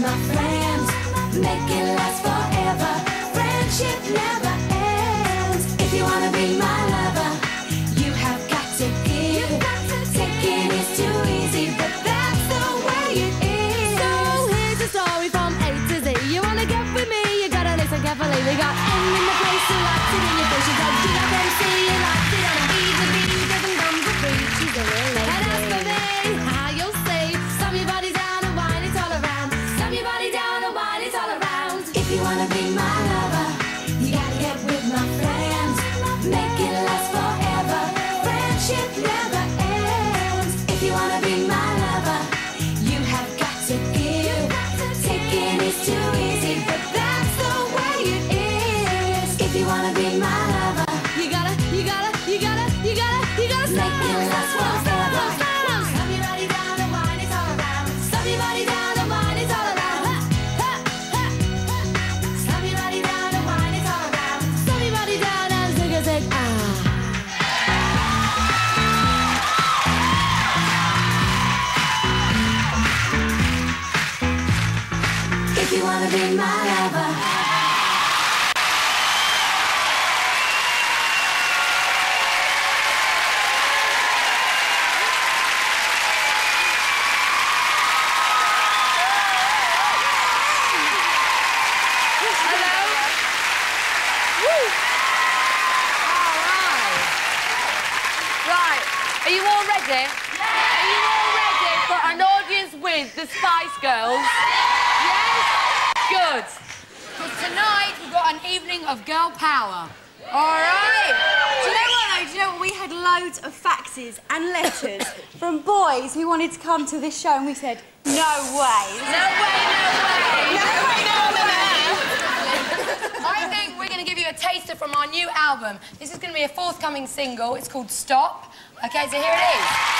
my friends, make it last forever. Friendship never. ready? Yeah. Are you all ready for an audience with the Spice Girls? Yeah. Yes? Good. Because tonight we've got an evening of girl power. All right. Do you know what, though? Do you know what? We had loads of faxes and letters from boys who wanted to come to this show, and we said, no way. No way, no way. No way, no way. From our new album. This is going to be a forthcoming single. It's called Stop. Okay, so here it is.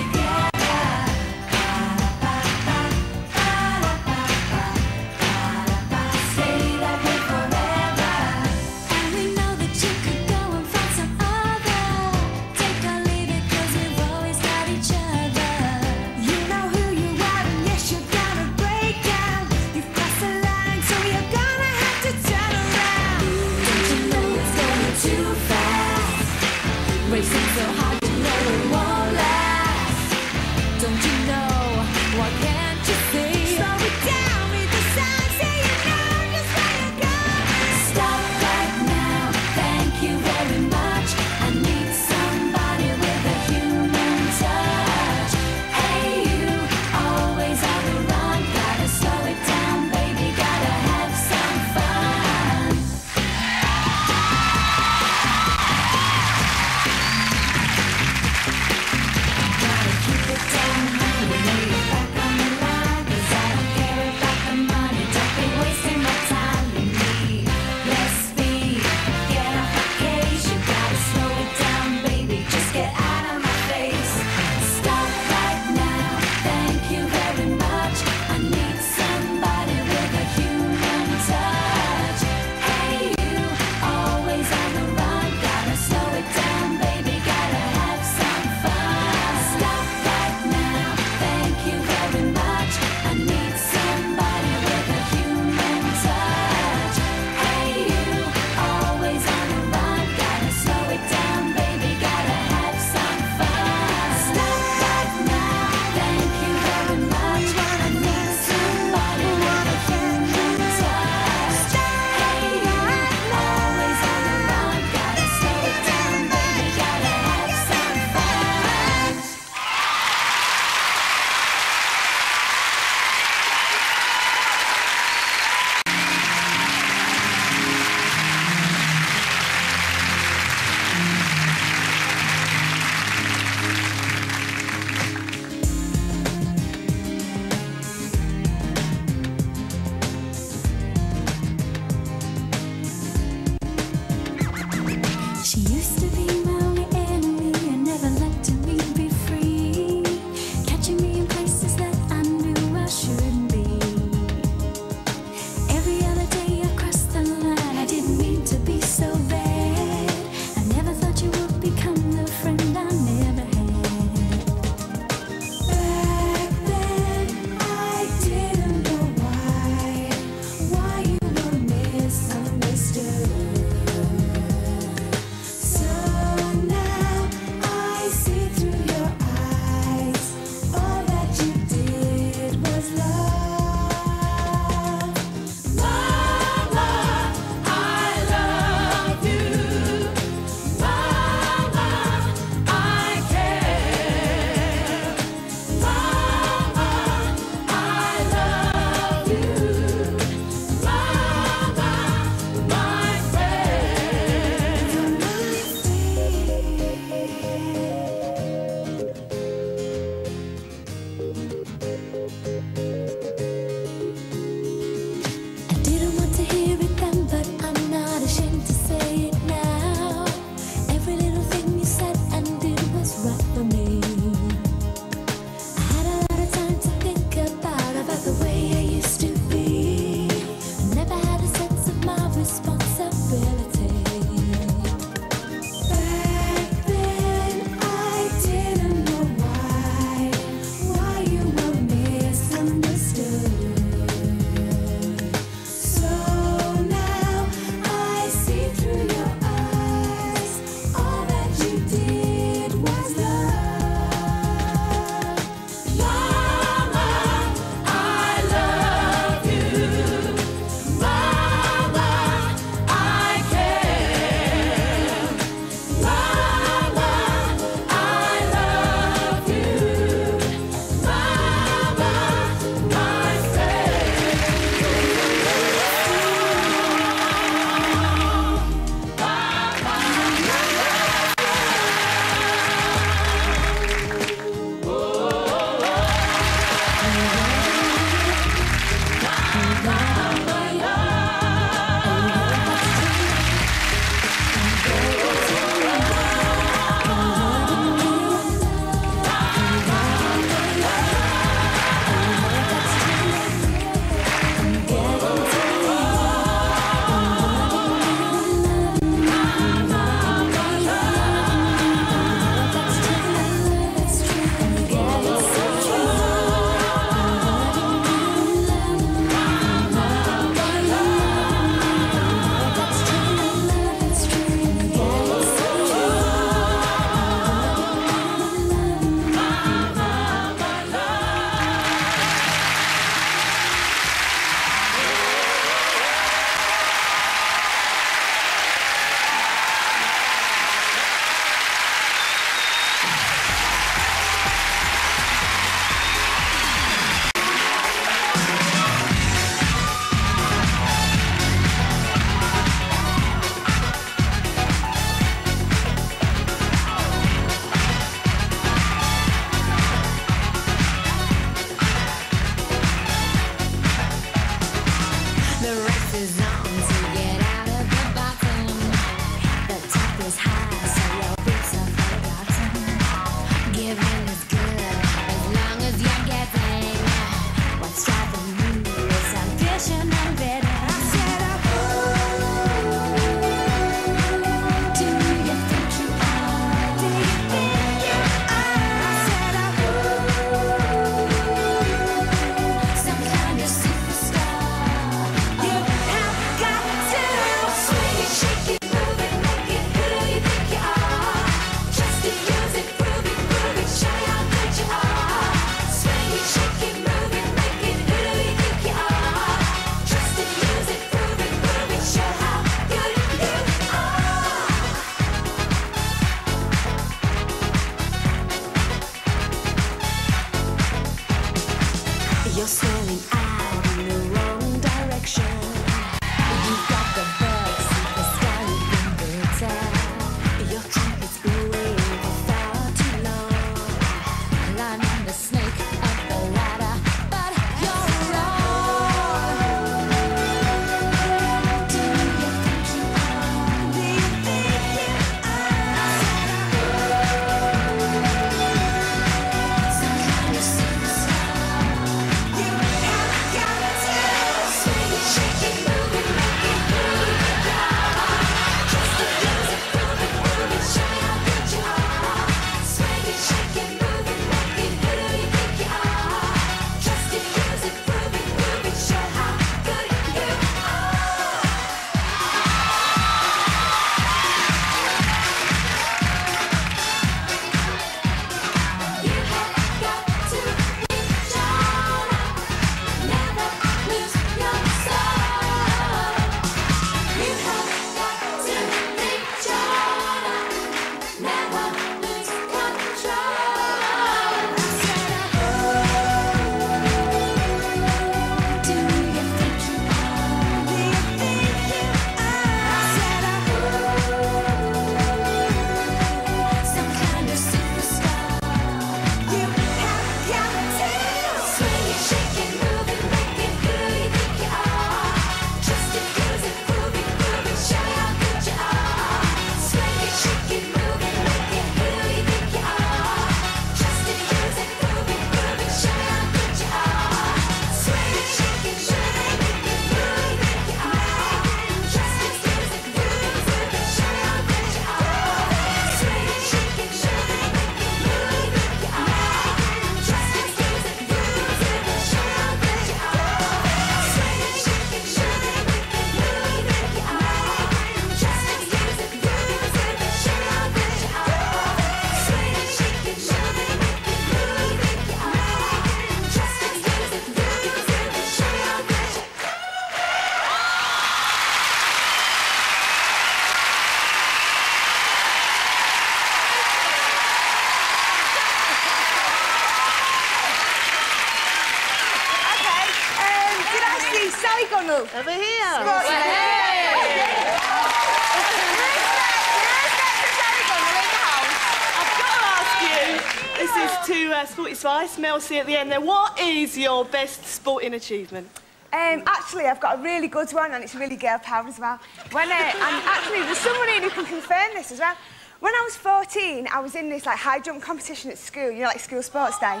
Mel C at the end there. What is your best sporting achievement? Um, actually, I've got a really good one, and it's really girl power as well. When, uh, and actually, there's someone here who can confirm this as well. When I was 14, I was in this like high jump competition at school, you know, like school sports day. and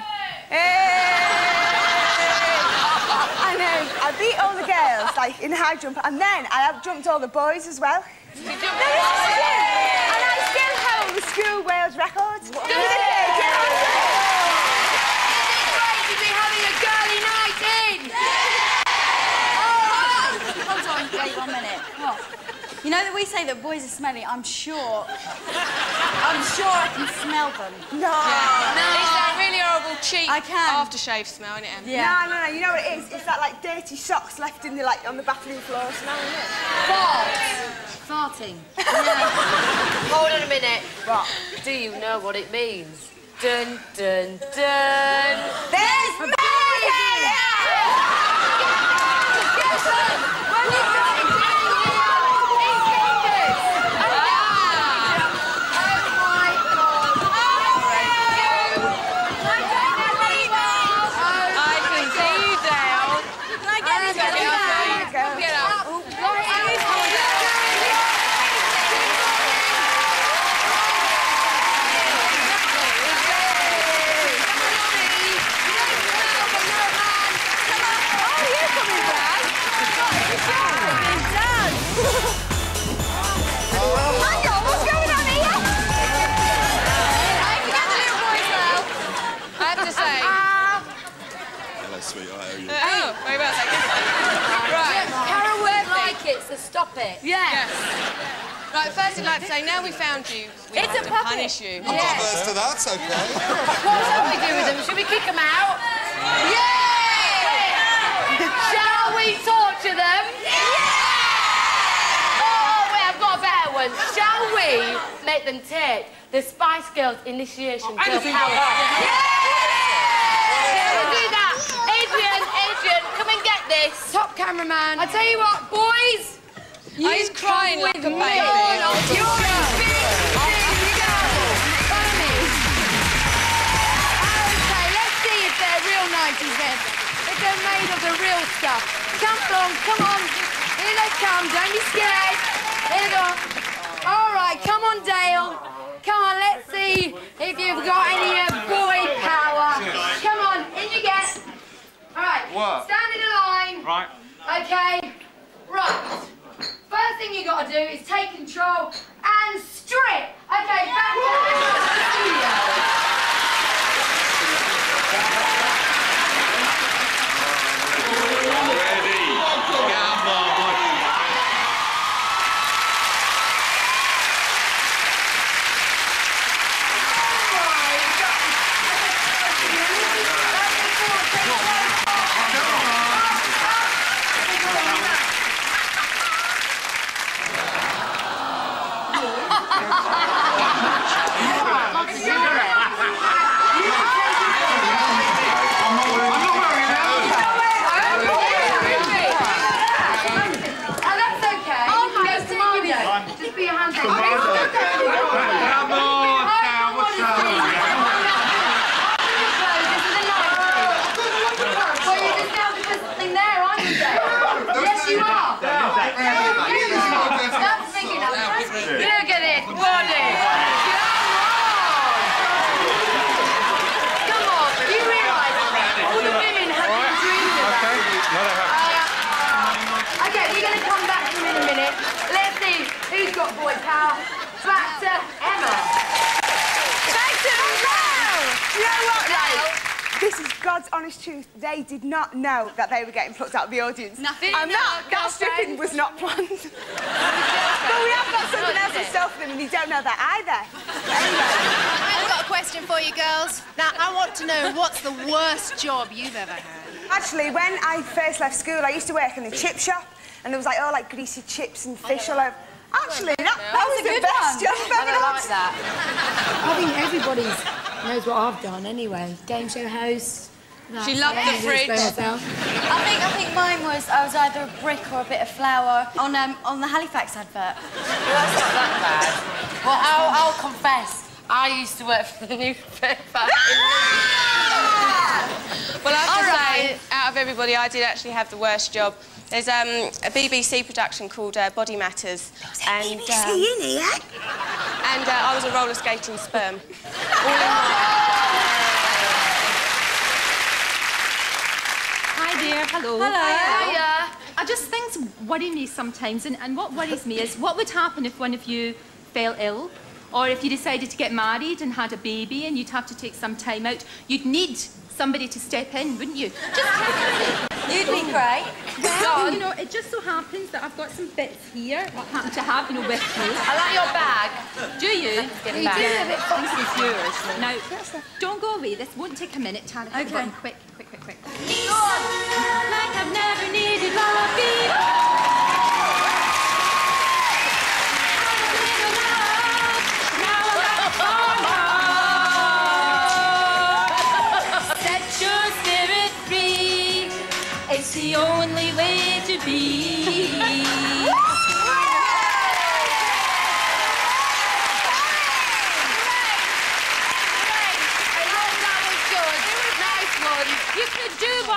um, I beat all the girls, like in high jump, and then I have jumped all the boys as well. You No, this is. And I still hold the school Wales record. To this day, yeah. great to be having a girly night in. Hold on, wait one minute. What? You know that we say that boys are smelly. I'm sure. I'm sure I can smell them. No. no, It's that really horrible cheap I can. aftershave smell, isn't it, Em? Yeah. No, no, no. You know what it is? It's that like dirty socks left in the like on the bathroom floor. Smelling it. Farting. Hold on a minute. What? Do you know what it means? Dun, dun, dun. There's so stop it. Yes. Right, first I'd like to say, now we found you, we It's have a to puppet. punish you. I'm not averse to that, okay. What shall we do with them? Should we kick them out? Yeah! Shall we torture them? Yeah! Oh, oh, wait, I've got a better one. Shall we make them take the Spice Girls initiation oh, girl power? We'll do that. Adrian, Adrian, come and get this. Top cameraman. I tell you what, boys. You He's crying come like a baby. Oh, no, you're a big, big girl. Follow me. Okay, let's see if they're real 90s then. If they're made of the real stuff. Come along, come on. Here they come, don't be scared. Here they go. All right, come on, Dale. Come on, let's see if you've got any uh, boy power. Come on, in you get. All right, What? stand in a line. Right. Okay, right. First thing you got to do is take control and strip. Okay, back to the studio. That's right. Honest truth. They did not know that they were getting plucked out of the audience. Nothing. And that, No, that stripping was not planned. but we have got something else in store for them, and you don't know that either. I've got a question for you girls. Now, I want to know what's the worst job you've ever had? Actually, when I first left school, I used to work in a chip shop, and there was like all like greasy chips and fish all over. Actually, that, that was a the good best one. job I've I ever don't had. like that. I think everybody knows what I've done anyway. Game show host, She loved the fridge. I think I think mine was I was either a brick or a bit of flour on um, on the Halifax advert. That's not that bad. Well, I'll, I'll confess. I used to work for the newspaper. Well, I have All right. say, out of everybody, I did actually have the worst job. There's um, a BBC production called uh, Body Matters, and um, in here? and uh, I was a roller skating sperm. All in one. Hi there, hello. Hello. Hiya. I just things worry me sometimes, and, and what worries me is what would happen if one of you fell ill, or if you decided to get married and had a baby, and you'd have to take some time out. You'd need somebody to step in, wouldn't you? Just You'd be great. well, you know, it just so happens that I've got some bits here. What happen to have, you know, with me. I like your bag. Do you? Get you back. do have it. This is yours. Now, don't go away. This won't take a minute. Tara, Okay. Quick, quick, quick,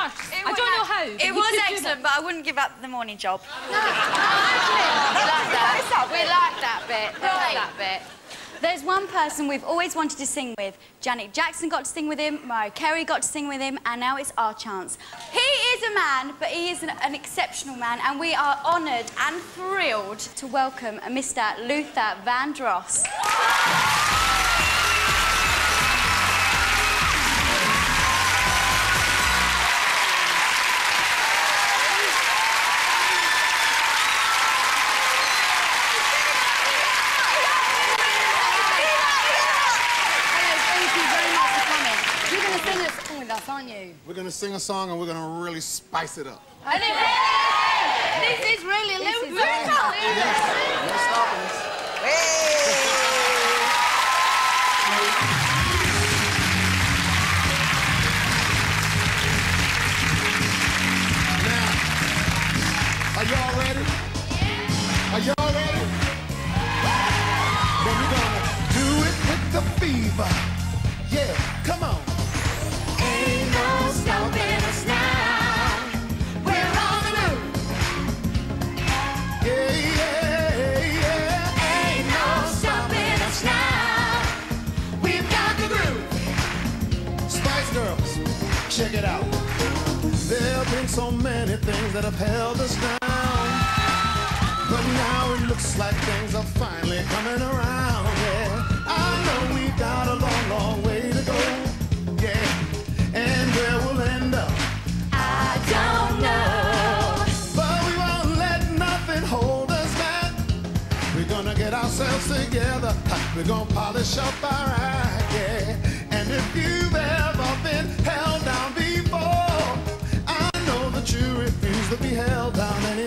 do. I don't know how. It was excellent, but I wouldn't give up the morning job. We like that. We like that bit. We like that bit. There's one person we've always wanted to sing with. Janet Jackson got to sing with him, Mariah Carey got to sing with him, and now it's our chance. He is a man, but he is an, an exceptional man, and we are honoured and thrilled to welcome Mr. Luther Vandross. Gonna sing a song and we're gonna really spice it up. And it really, this is really Luther. Are y'all ready? Are y'all ready? Then we're gonna do it with the fever. Yeah, come on. Check it out. There have been so many things that have held us down. But now it looks like things are finally coming around. Yeah, I know we've got a long, long way We're gonna polish up our act. Yeah, and if you've ever been held down before, I know that you refuse to be held down anymore.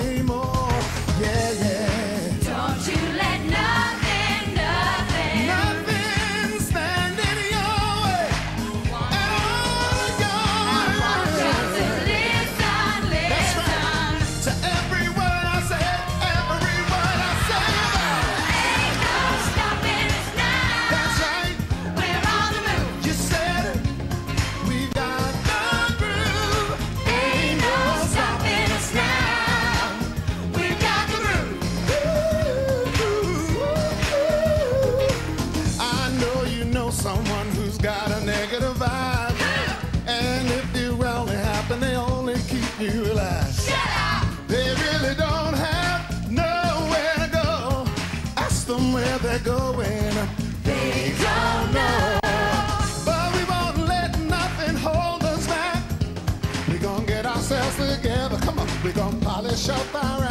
Gonna polish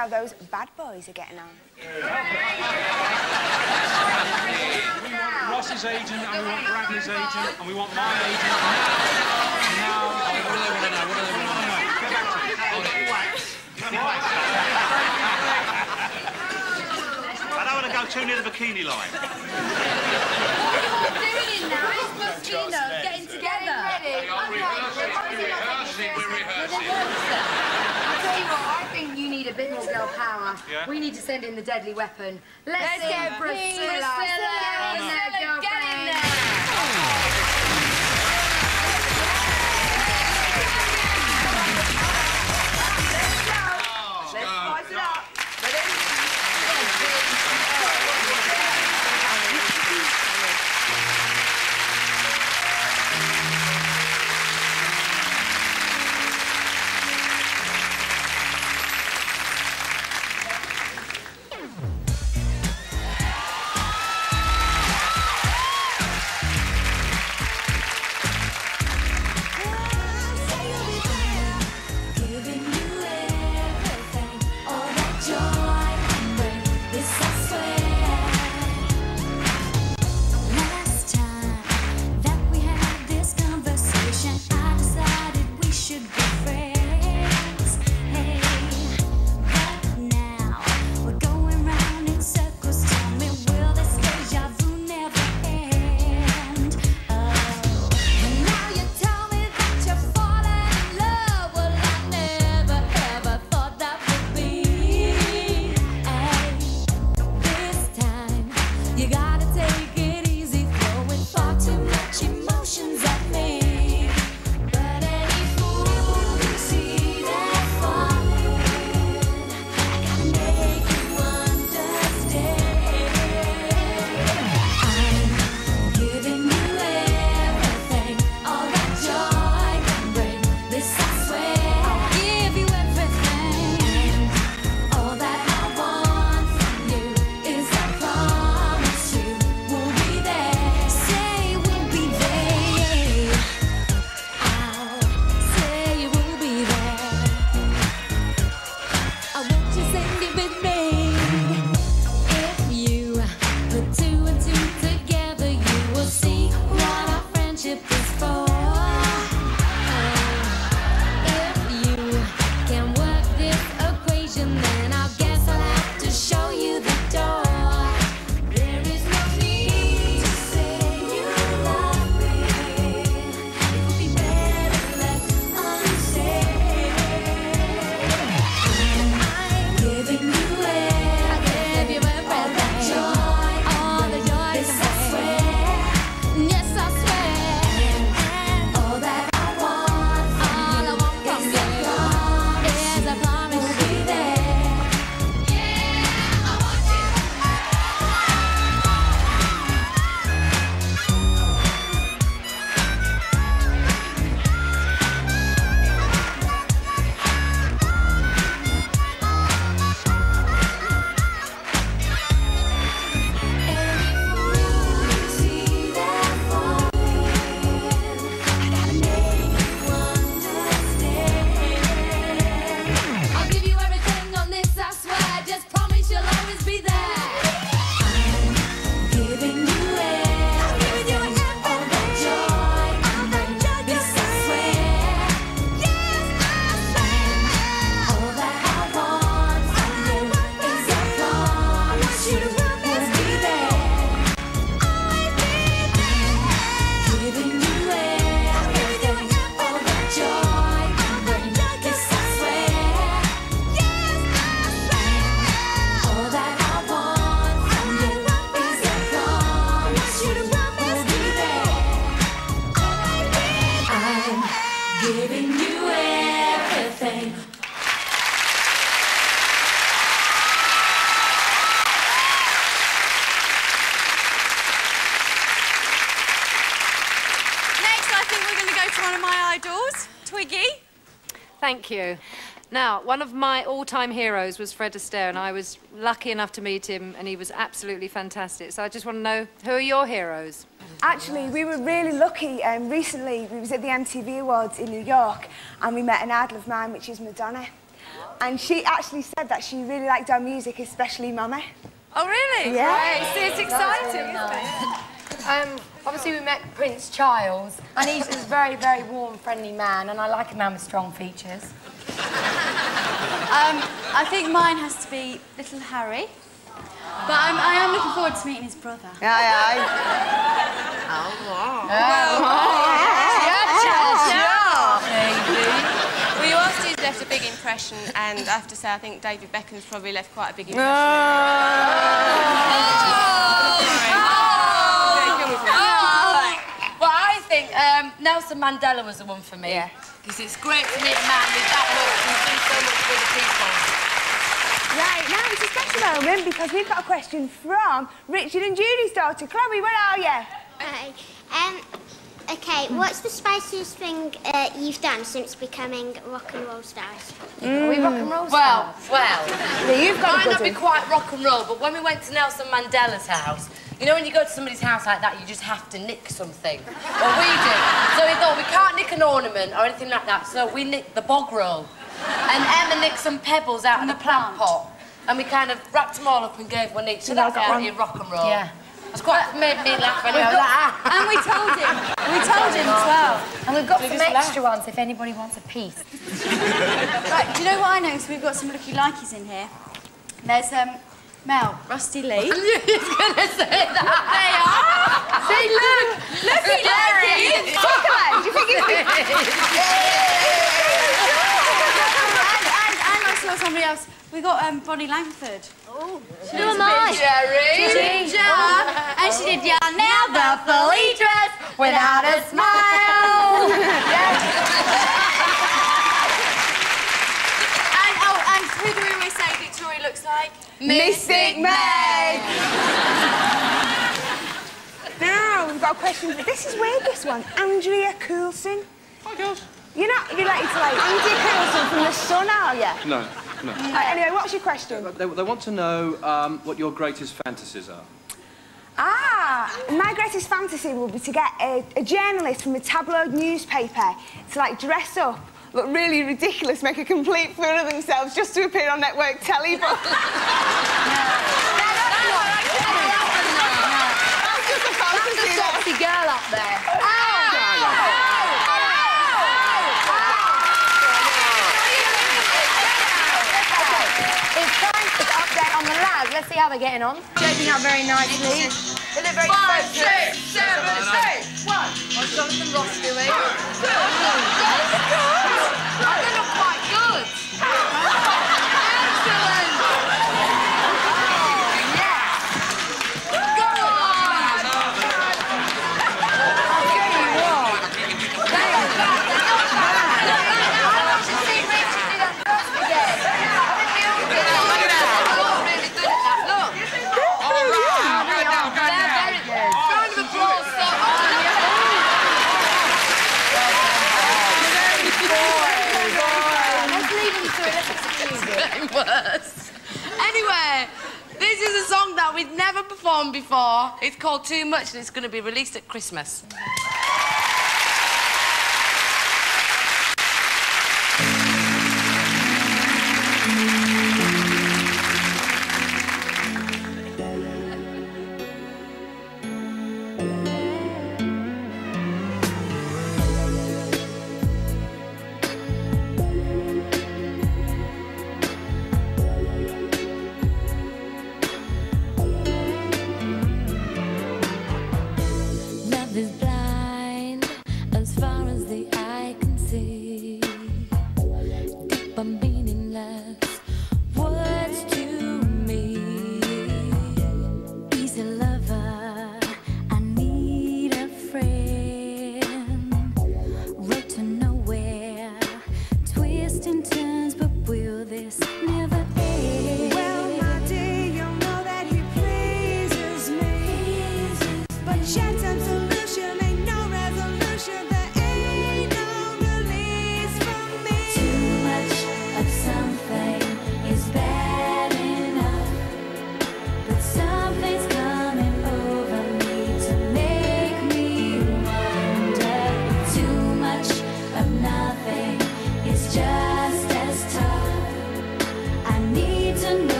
how those bad boys are getting on. We want Ross's agent, and we want Bradley's agent, and we want my agent now. Now. What do they want to know? What do they want to know? Go back I don't want to go too near the bikini line. What are you all doing now? This must be, you know, getting together. I tell you what, I think you need a bit more girl power. Yeah? We need to send in the deadly weapon. Let's, Let's send get Priscilla. Priscilla. Get in there, Priscilla, Thank you. Now, one of my all-time heroes was Fred Astaire, and I was lucky enough to meet him, and he was absolutely fantastic. So I just want to know, who are your heroes? Actually, we were really lucky. Um, recently, we was at the MTV Awards in New York, and we met an idol of mine, which is Madonna. And she actually said that she really liked our music, especially Mama. Oh, really? Yeah. Right, see, it's exciting, isn't it? Um, obviously, we met Prince Charles, and he's a very, very warm, friendly man, and I like a man with strong features. Um, I think mine has to be Little Harry. But I'm, I am looking forward to meeting his brother. Yeah, yeah. Oh, wow. Well, you asked who's left a big impression, and I have to say, I think David Beckham's probably left quite a big impression. Well, I think um, Nelson Mandela was the one for me. Because it's great to meet a man with that look who's done so much for the people. Right, now it's a special moment because we've got a question from Richard and Judy's daughter. Chloe, where are you? Hi. Um, okay, what's the spiciest thing uh, you've done since becoming rock and roll stars? Are we rock and roll Well, well. Yeah, you've got a Might not be one. quite rock and roll, but when we went to Nelson Mandela's house, you know when you go to somebody's house like that, you just have to nick something. Well, we did. So we thought we can't nick an ornament or anything like that, so we nicked the bog roll. And Emma nicked some pebbles out of the plant pot. And we kind of wrapped them all up and gave one each. So that's pretty rock and roll. Yeah. It's quite made me laugh when I was like, got- ah. and we told him. We told him as well. And we've got some extra ones if anybody wants a piece. Right, do you know what I noticed? We've got some looky likeys in here. There's um, Mel, Rusty Lee. I knew he was going to say that. They are. See, look. Looky likeys. Come on, do you think and, and, and I saw somebody else. We got um, Bonnie Langford. Oh, Who am I? Geri. Ginger. And she did You're never fully dressed without a smile. and, oh, and who do we always say Victoria looks like? Mystic Meg! now, we've got a question. This is weird, this one. Andrea Coulson. Hi, girls. You're not related to, like, Andrea Coulson from The Sun, are you? No, no. Uh, anyway, what's your question? They, they want to know um, what your greatest fantasies are. Ah, my greatest fantasy would be to get a, a journalist from a tabloid newspaper to like dress up, look really ridiculous, make a complete fool of themselves just to appear on network telly. But that's just a fantasy. though. Sexy girl up there. It's time to update on the lads. Let's see how they're getting on. Shaping up very nicely. They look very Five, focused. six, seven, eight. One. What's Jonathan Ross doing? Oh, never performed before. It's called Too Much and it's going to be released at Christmas.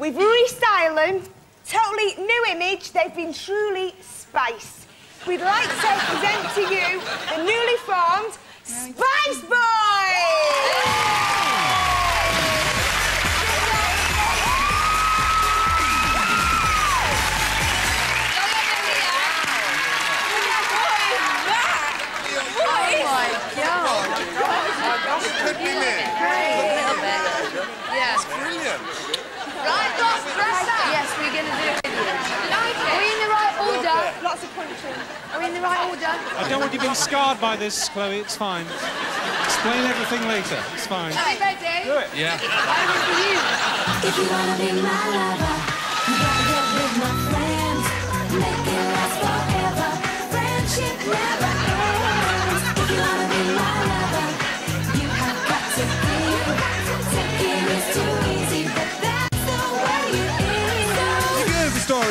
We've restyled them. Totally new image. They've been truly spiced. We'd like to present to you the newly formed Spice Oh my god. Could be me. Yes. Brilliant. Right, let's dress up. Yes, we're going to do it. Are we in the right order? Lots of punching. Are we in the right order? I don't want you being scarred by this, Chloe. It's fine. Explain everything later. It's fine. Are we ready? Do it. Yeah. Over to you. If you wanna be my lover, you gotta get with my friends. Make it last forever. Friendship never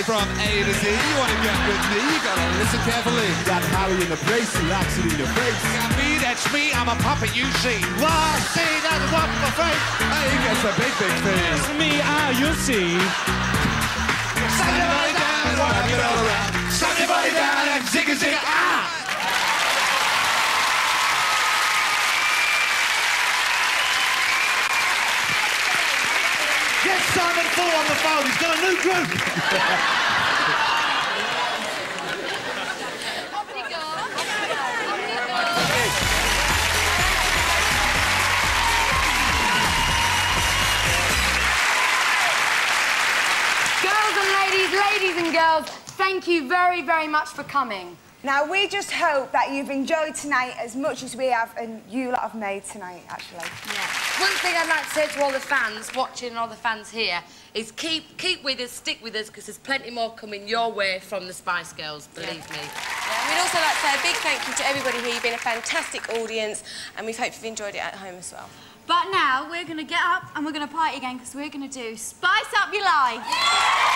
from A to Z. You want to get with me? You gotta listen carefully. You Got Harry in the place, he locks it in your face. Got me, that's me. I'm a puppet, you see. Why? See, that's what my face. He gets a big, big face. It's me, ah, you see. Slap your body down, rock it all around. Slap your body down and zigga zigga ah. Get Full on the phone. He's got a new group. Girls and ladies, ladies and girls, thank you very, very much for coming. Now, we just hope that you've enjoyed tonight as much as we have and you lot have made tonight, actually. Yeah. One thing I'd like to say to all the fans watching and all the fans here is keep keep with us, stick with us, because there's plenty more coming your way from the Spice Girls, believe me. Yeah, we'd also like to say a big thank you to everybody here. You've been a fantastic audience, and we hope you've enjoyed it at home as well. But now we're going to get up and we're going to party again because we're going to do Spice Up Your Life. When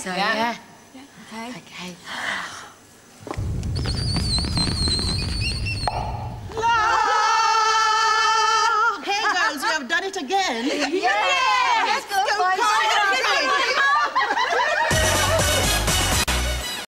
so, yeah. Okay.